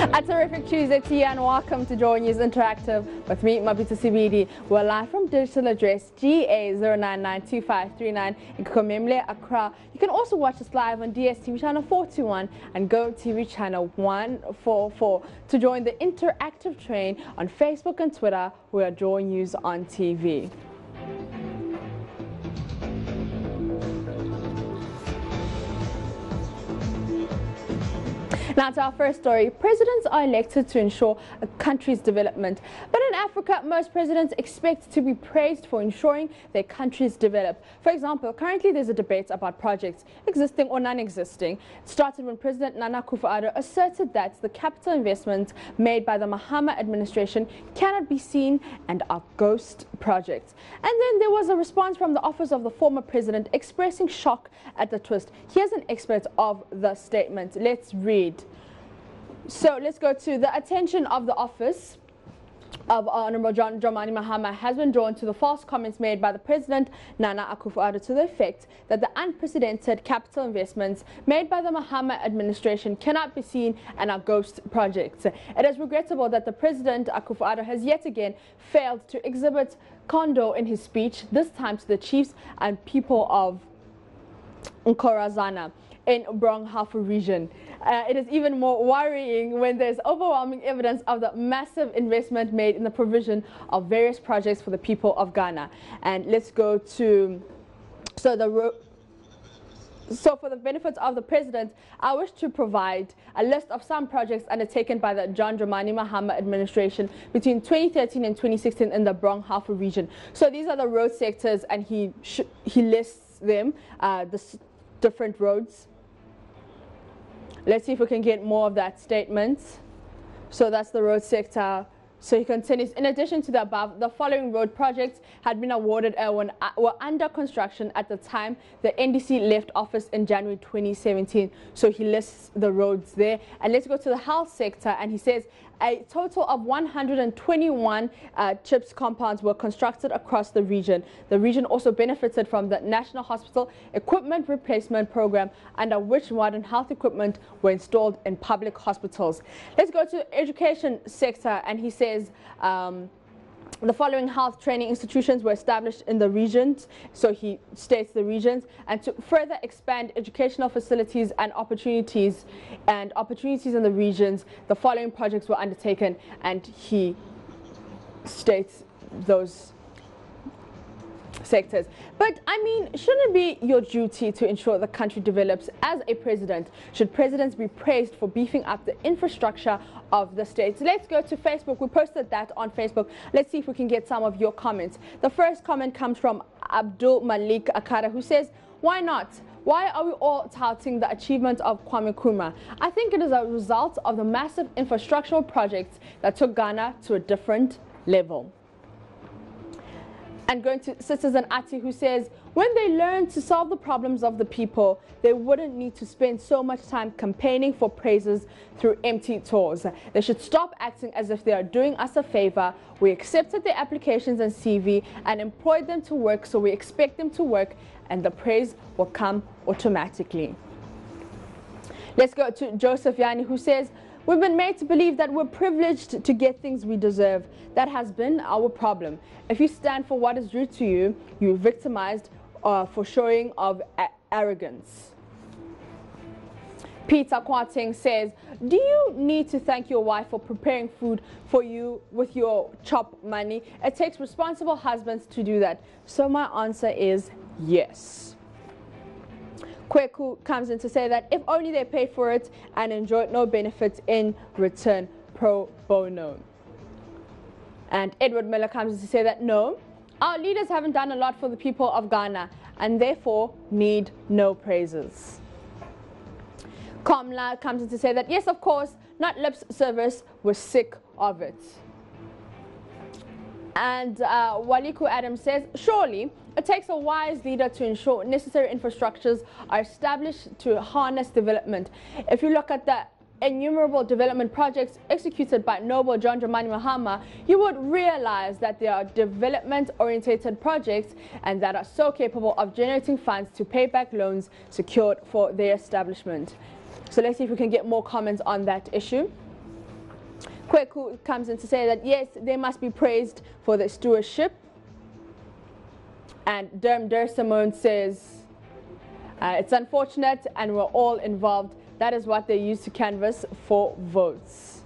A terrific Tuesday to you and welcome to Joy News Interactive with me, Mabita Sibidi. We're live from digital address GA0992539 in Kokomlemle, Accra. You can also watch us live on DSTV channel 421 and Go TV channel 144. To join the interactive train on Facebook and Twitter, we are Joy News on TV. Now to our first story. Presidents are elected to ensure a country's development. But in Africa, most presidents expect to be praised for ensuring their countries develop. For example, currently there's a debate about projects existing or non-existing. It started when President Nana Akufo-Addo asserted that the capital investments made by the Mahama administration cannot be seen and are ghost projects. And then there was a response from the office of the former president expressing shock at the twist. Here's an expert of the statement. Let's read. So let's go to the attention of the office of Honorable John Dramani Mahama has been drawn to the false comments made by the President Nana Akufo-Addo to the effect that the unprecedented capital investments made by the Mahama administration cannot be seen and are ghost projects. It is regrettable that the President Akufo-Addo has yet again failed to exhibit condor in his speech, this time to the chiefs and people of Nkoranza in Brong-Ahafo region. Uh, it is even more worrying when there's overwhelming evidence of the massive investment made in the provision of various projects for the people of Ghana. And let's go to, so the so for the benefit of the president, I wish to provide a list of some projects undertaken by the John Dramani Mahama administration between 2013 and 2016 in the Brong-Ahafo region. So these are the road sectors and he, he lists them, uh, the different roads. Let's see if we can get more of that statement. So that's the road sector. So he continues, in addition to the above, the following road projects had been awarded uh, when, uh, were under construction at the time the NDC left office in January 2017. So he lists the roads there. And let's go to the health sector. And he says, a total of 121 uh, CHPS compounds were constructed across the region. The region also benefited from the National Hospital Equipment Replacement Program, under which modern health equipment were installed in public hospitals. Let's go to education sector, and he says. Um, the following health training institutions were established in the regions, so he states the regions, and to further expand educational facilities and opportunities and opportunities in the regions, the following projects were undertaken, and he states those sectors. But I mean, shouldn't it be your duty to ensure the country develops as a president? Should presidents be praised for beefing up the infrastructure of the states? Let's go to Facebook. We posted that on Facebook. Let's see if we can get some of your comments. The first comment comes from Abdul Malik Akara who says, why not? Why are we all touting the achievements of Kwame Nkrumah? I think it is a result of the massive infrastructural projects that took Ghana to a different level. And going to Citizen Ati, who says, when they learn to solve the problems of the people, they wouldn't need to spend so much time campaigning for praises through empty tours. They should stop acting as if they are doing us a favor. We accepted their applications and CV and employed them to work, so we expect them to work, and the praise will come automatically. Let's go to Joseph Yani, who says, We've been made to believe that we're privileged to get things we deserve. That has been our problem. If you stand for what is due to you, you're victimized uh, for showing of arrogance. Peter Quating says, Do you need to thank your wife for preparing food for you with your chop money? It takes responsible husbands to do that. So my answer is yes. Kweku comes in to say that if only they paid for it and enjoyed no benefits in return pro bono. And Edward Miller comes in to say that no, our leaders haven't done a lot for the people of Ghana and therefore need no praises. Kamla comes in to say that yes, of course, not lip service, we're sick of it. And uh, Waliku Adams says, surely it takes a wise leader to ensure necessary infrastructures are established to harness development. If you look at the innumerable development projects executed by Noble John Dramani Mahama, you would realize that they are development-oriented projects and that are so capable of generating funds to pay back loans secured for their establishment. So let's see if we can get more comments on that issue. Kweku comes in to say that yes, they must be praised for their stewardship. And Derm Dersimone says uh, it's unfortunate and we're all involved. That is what they use to canvass for votes.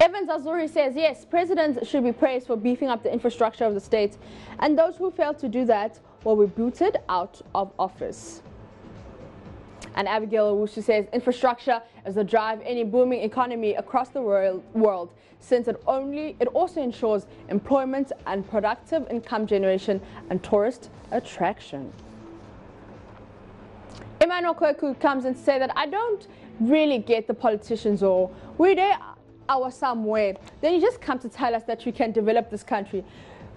Evans Azuri says, yes, presidents should be praised for beefing up the infrastructure of the state, and those who fail to do that will be booted out of office. And Abigail Owusu says, infrastructure is the drive any booming economy across the world, since it only it also ensures employment and productive income generation and tourist attraction. Emmanuel Kweku comes and to say that I don't really get the politicians or we they our somewhere, then you just come to tell us that we can develop this country.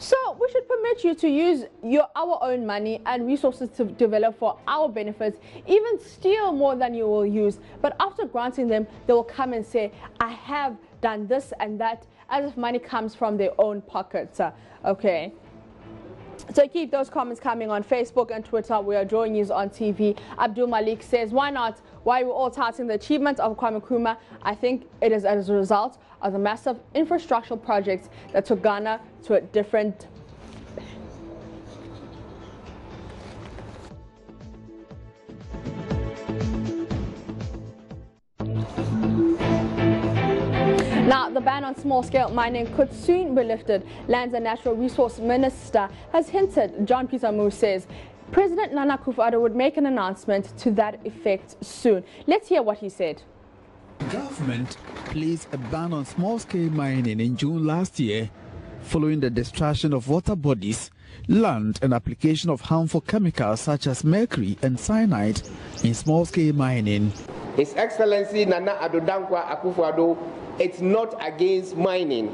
So we should permit you to use your our own money and resources to develop for our benefits, even steal more than you will use. But after granting them, they will come and say, I have done this and that, as if money comes from their own pockets. Okay. So keep those comments coming on Facebook and Twitter. We are drawing news on TV. Abdul Malik says, why not? Why are we're all touting the achievements of Kwame Nkrumah? I think it is as a result of the massive infrastructural projects that took Ghana to a different Now, the ban on small-scale mining could soon be lifted. Lands and Natural Resource Minister has hinted, John Peter Amewu says, President Nana Akufo-Addo would make an announcement to that effect soon. Let's hear what he said. Government placed a ban on small-scale mining in June last year following the destruction of water bodies, land and application of harmful chemicals such as mercury and cyanide in small-scale mining. His Excellency Nana Addo Dankwa Akufo-Addo it's not against mining.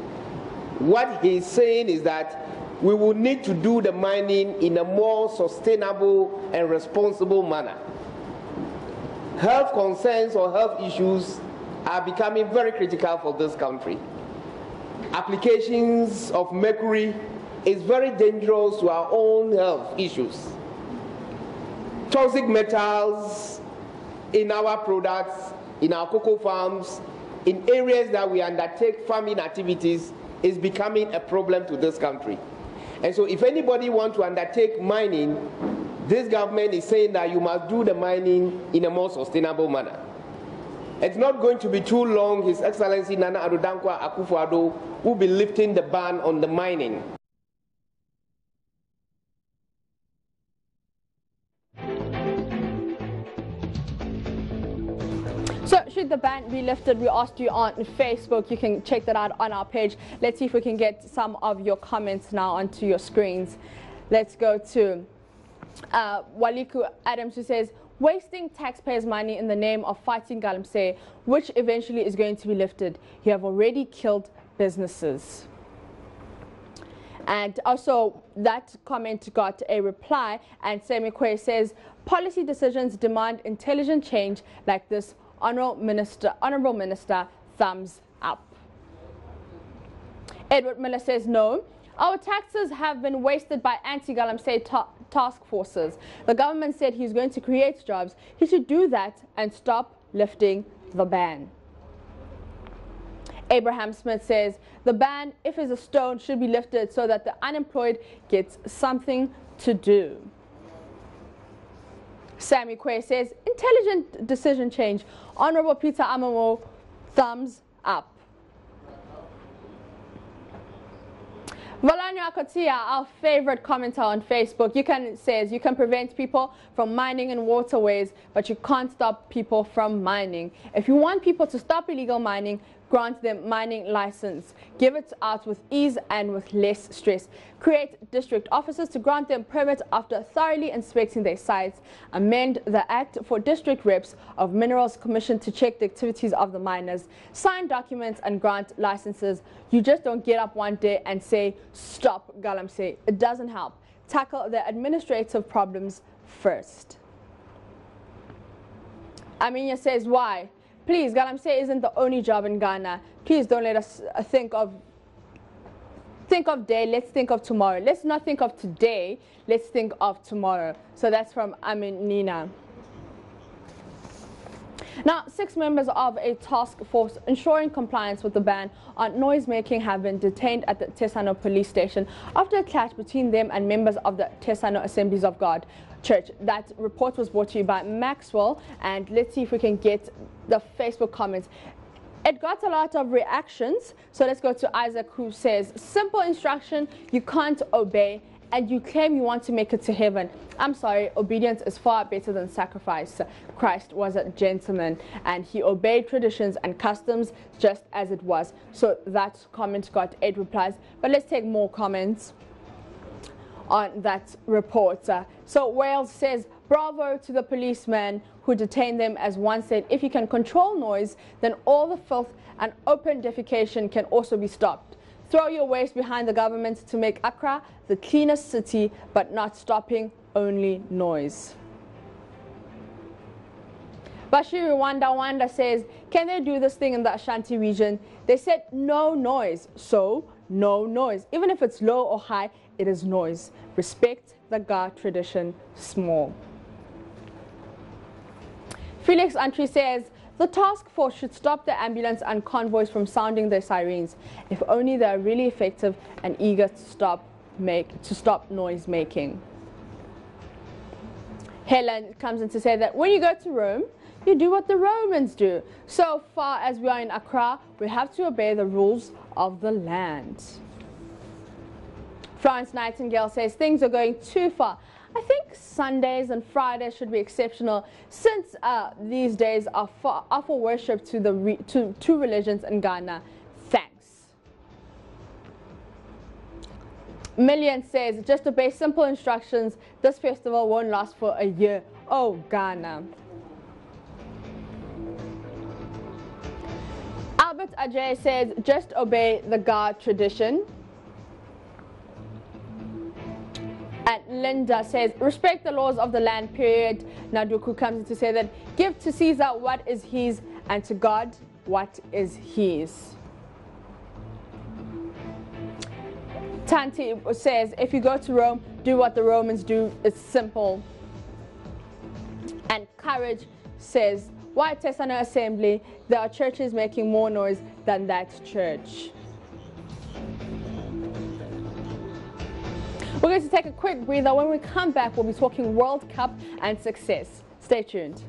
What he's saying is that we will need to do the mining in a more sustainable and responsible manner. Health concerns or health issues are becoming very critical for this country. Applications of mercury is very dangerous to our own health issues. Toxic metals in our products, in our cocoa farms, in areas that we undertake farming activities is becoming a problem to this country. And so if anybody wants to undertake mining, this government is saying that you must do the mining in a more sustainable manner. It's not going to be too long, His Excellency Nana Addo Dankwa Akufo-Addo will be lifting the ban on the mining. So, should the ban be lifted? We asked you on Facebook. You can check that out on our page. Let's see if we can get some of your comments now onto your screens. Let's go to uh, Waliku Adams who says, wasting taxpayers' money in the name of fighting Galamsey, which eventually is going to be lifted. You have already killed businesses. And also, that comment got a reply, and Semi Quay says, policy decisions demand intelligent change like this Honorable Minister, Honorable Minister, thumbs up. Edward Miller says no. Our taxes have been wasted by anti-Galamsey ta task forces. The government said he's going to create jobs. He should do that and stop lifting the ban. Abraham Smith says the ban, if it's a stone, should be lifted so that the unemployed gets something to do. Sammy Quay says, intelligent decision change. Honorable Peter Amewu, thumbs up. Valanya Akotia, our favorite commenter on Facebook, you can says you can prevent people from mining in waterways, but you can't stop people from mining. If you want people to stop illegal mining, grant them mining license. Give it out with ease and with less stress. Create district officers to grant them permits after thoroughly inspecting their sites. Amend the Act for district reps of Minerals Commission to check the activities of the miners. Sign documents and grant licenses. You just don't get up one day and say, stop Galamsey. It doesn't help. Tackle the administrative problems first. Aminia says, why? Please, Galamsey isn't the only job in Ghana. Please don't let us uh, think of think of day, let's think of tomorrow. Let's not think of today, let's think of tomorrow. So that's from Amin Nina. Now, six members of a task force ensuring compliance with the ban on noise making have been detained at the Tesano police station after a clash between them and members of the Tesano Assemblies of God Church. That report was brought to you by Maxwell, and let's see if we can get the Facebook comments. It got a lot of reactions, so let's go to Isaac who says, simple instruction, you can't obey and you claim you want to make it to heaven. I'm sorry, obedience is far better than sacrifice. Christ was a gentleman and he obeyed traditions and customs just as it was. So that comment got eight replies. But let's take more comments on that report. So Wales says, bravo to the policeman who detained them as one said, if you can control noise, then all the filth and open defecation can also be stopped. Throw your waste behind the government to make Accra the cleanest city, but not stopping only noise. Bashir Wanda Wanda says, can they do this thing in the Ashanti region? They said no noise, so no noise. Even if it's low or high, it is noise. Respect the Ga tradition small. Felix Antri says, the task force should stop the ambulance and convoys from sounding their sirens. If only they are really effective and eager to stop make to stop noise making. Helen comes in to say that when you go to Rome, you do what the Romans do. So far as we are in Accra, we have to obey the rules of the land. Florence Nightingale says things are going too far. I think Sundays and Fridays should be exceptional since uh, these days are for, are for worship to the re, to two religions in Ghana. Thanks. Million says just obey simple instructions. This festival won't last for a year. Oh Ghana. Albert Ajay says just obey the Ga tradition. And Linda says, respect the laws of the land, period. Naduku comes in to say that give to Caesar what is his and to God what is his. Tanti says, if you go to Rome, do what the Romans do. It's simple. And Courage says, why Tesano Assembly? There are churches making more noise than that church. Going to take a quick breather. When we come back, we'll be talking World Cup and success. Stay tuned.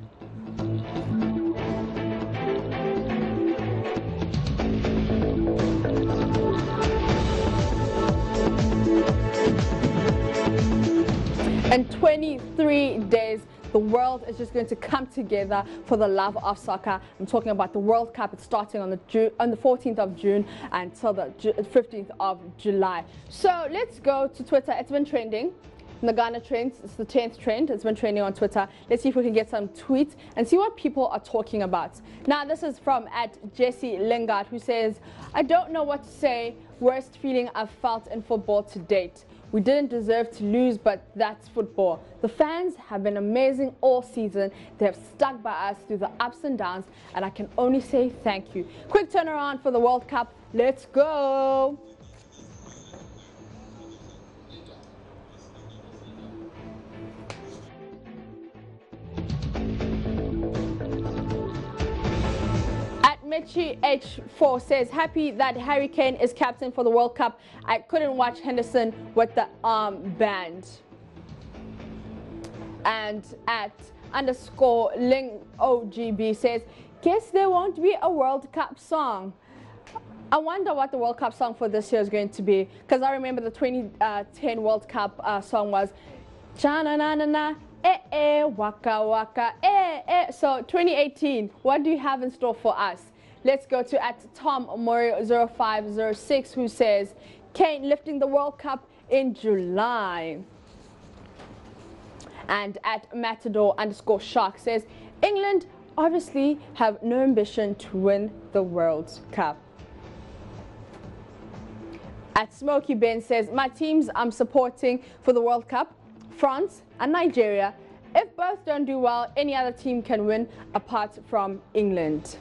And 23 days, the world is just going to come together for the love of soccer. I'm talking about the World Cup. It's starting on the Ju on the 14th of June until the Ju 15th of July. So let's go to Twitter. It's been trending. The Ghana trends, it's the 10th trend. It's been trending on Twitter. Let's see if we can get some tweets and see what people are talking about. Now, this is from at Jesse Lingard, who says, I don't know what to say. Worst feeling I've felt in football to date. We didn't deserve to lose, but that's football. The fans have been amazing all season. They have stuck by us through the ups and downs, and I can only say thank you. Quick turnaround for the World Cup. Let's go. Michi H4 says, happy that Harry Kane is captain for the World Cup. I couldn't watch Henderson with the arm band. And at underscore Ling OGB says, guess there won't be a World Cup song. I wonder what the World Cup song for this year is going to be. Because I remember the 2010 World Cup uh, song was Cha na na na na eh eh waka waka eh eh. So 2018, what do you have in store for us? Let's go to at Tom Mori0506 who says, Kane lifting the World Cup in July. And at Matador underscore Shark says, England obviously have no ambition to win the World Cup. At Smokey Ben says, my teams I'm supporting for the World Cup, France and Nigeria. If both don't do well, any other team can win apart from England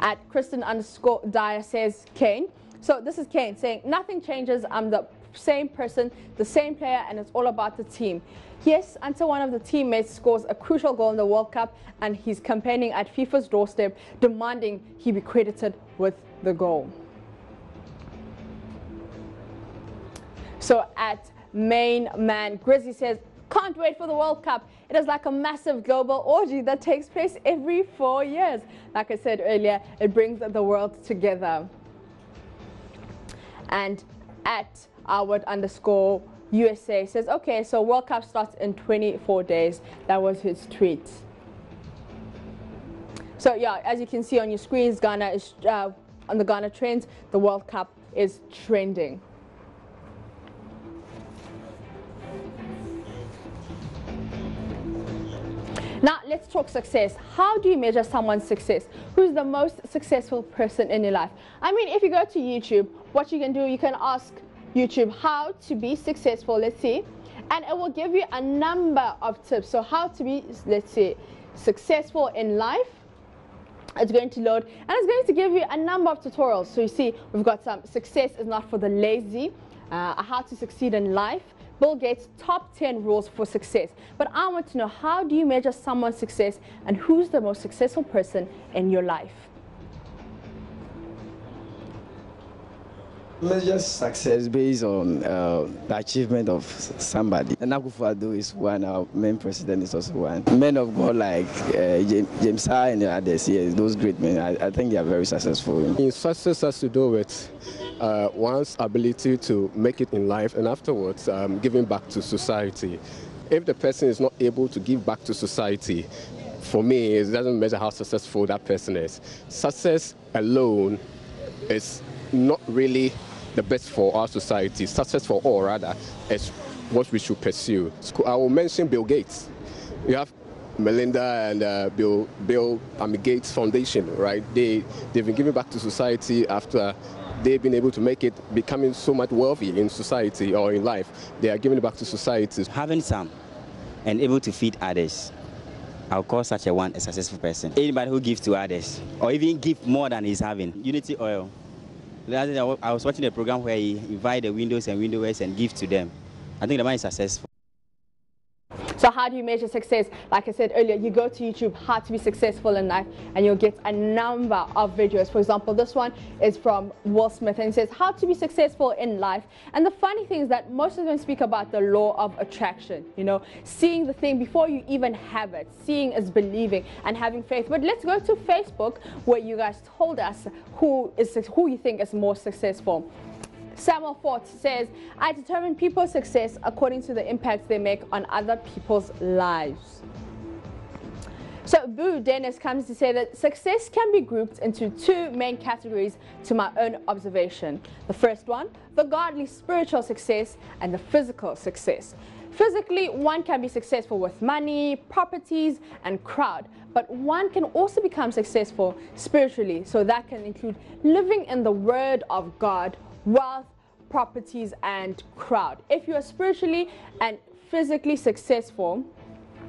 at Kristen underscore Dyer says Kane. So this is Kane saying, nothing changes. I'm the same person, the same player, and it's all about the team. Yes, until one of the teammates scores a crucial goal in the World Cup and he's campaigning at FIFA's doorstep demanding he be credited with the goal. So at main man, Grizzly says, can't wait for the World Cup. It is like a massive global orgy that takes place every four years. Like I said earlier, it brings the world together. And at Howard underscore USA says, okay, so World Cup starts in 24 days. That was his tweet. So yeah, as you can see on your screens, Ghana is uh, on the Ghana trends. The World Cup is trending. Now, let's talk success. How do you measure someone's success? Who's the most successful person in your life? I mean, if you go to YouTube, what you can do, you can ask YouTube how to be successful, let's see, and it will give you a number of tips. So, how to be, let's say, successful in life. It's going to load and it's going to give you a number of tutorials. So, you see, we've got some success is not for the lazy, uh, how to succeed in life, Bill Gates' top 10 rules for success. But I want to know how do you measure someone's success and who's the most successful person in your life? Measure success based on uh, the achievement of somebody. And Akufo-Addo is one, our main president is also one. Men of God like uh, James, James Ha and others, yes, those great men, I, I think they are very successful. In success has to do with uh, one's ability to make it in life and afterwards um, giving back to society. If the person is not able to give back to society, for me, it doesn't matter how successful that person is. Success alone is not really the best for our society. Success for all, rather, is what we should pursue. I will mention Bill Gates. You have Melinda and uh, Bill, Bill mean, Gates Foundation, right? They, they've been giving back to society after they've been able to make it becoming so much wealthy in society or in life. They are giving back to society. Having some and able to feed others, I'll call such a one a successful person. Anybody who gives to others or even give more than he's having. Unity Oil. I was watching a program where he invited the windows and windowers and give to them. I think the man is successful. So how do you measure success? Like I said earlier, you go to YouTube, how to be successful in life, and you'll get a number of videos. For example, this one is from Will Smith, and says, how to be successful in life. And the funny thing is that most of them speak about the law of attraction, you know, seeing the thing before you even have it. Seeing is believing and having faith. But let's go to Facebook, where you guys told us who is who you think is more successful. Samuel Fort says, I determine people's success according to the impact they make on other people's lives. So Boo Dennis comes to say that success can be grouped into two main categories to my own observation. The first one, the godly spiritual success and the physical success. Physically, one can be successful with money, properties, and crowd, but one can also become successful spiritually. So that can include living in the Word of God wealth, properties, and crowd. If you are spiritually and physically successful,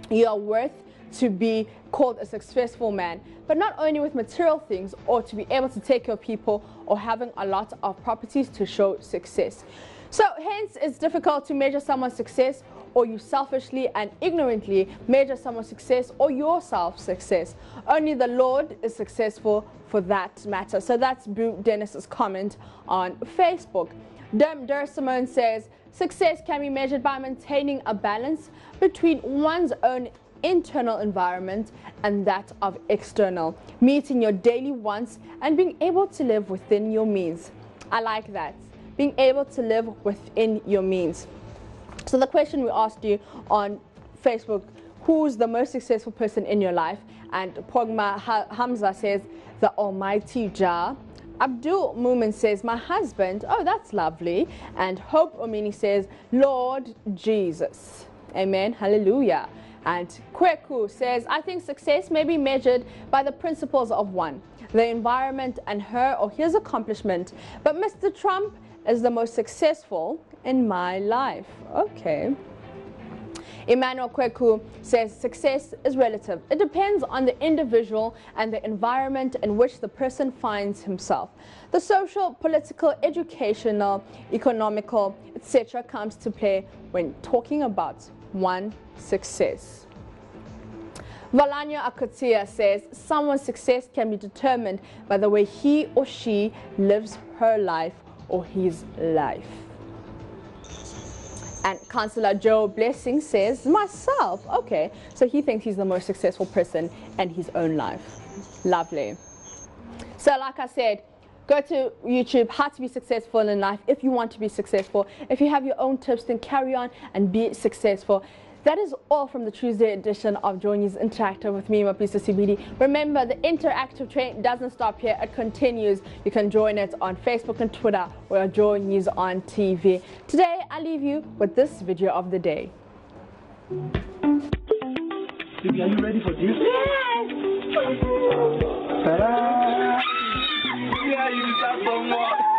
you are worth to be called a successful man, but not only with material things or to be able to take of people or having a lot of properties to show success. So, hence, it's difficult to measure someone's success or you selfishly and ignorantly measure someone's success or yourself success. Only the Lord is successful for that matter. So that's Boo Dennis's comment on Facebook. Dem Der Simone says, success can be measured by maintaining a balance between one's own internal environment and that of external, meeting your daily wants and being able to live within your means. I like that. Being able to live within your means. So the question we asked you on Facebook, who's the most successful person in your life? And Pogma Hamza says, the Almighty Jah. Abdul Mumin says, my husband. Oh, that's lovely. And Hope Omini says, Lord Jesus. Amen. Hallelujah. And Kweku says, I think success may be measured by the principles of one, the environment and her or his accomplishment. But Mr. Trump is the most successful in my life. Okay. Emmanuel Kweku says success is relative. It depends on the individual and the environment in which the person finds himself. The social, political, educational, economical, etc. comes to play when talking about one success. Valanya Akutia says someone's success can be determined by the way he or she lives her life or his life. And Councillor Joe Blessing says, myself. Okay, so he thinks he's the most successful person in his own life. Lovely. So, like I said, go to YouTube, how to be successful in life if you want to be successful. If you have your own tips, then carry on and be successful. That is all from the Tuesday edition of Joy News Interactive with me, Mapisa Sibidi. Remember, the interactive train doesn't stop here, it continues. You can join it on Facebook and Twitter or Joy News on TV. Today, I leave you with this video of the day. Baby, are you ready for this? Yes! Ta-da! Yeah, you deserve some more.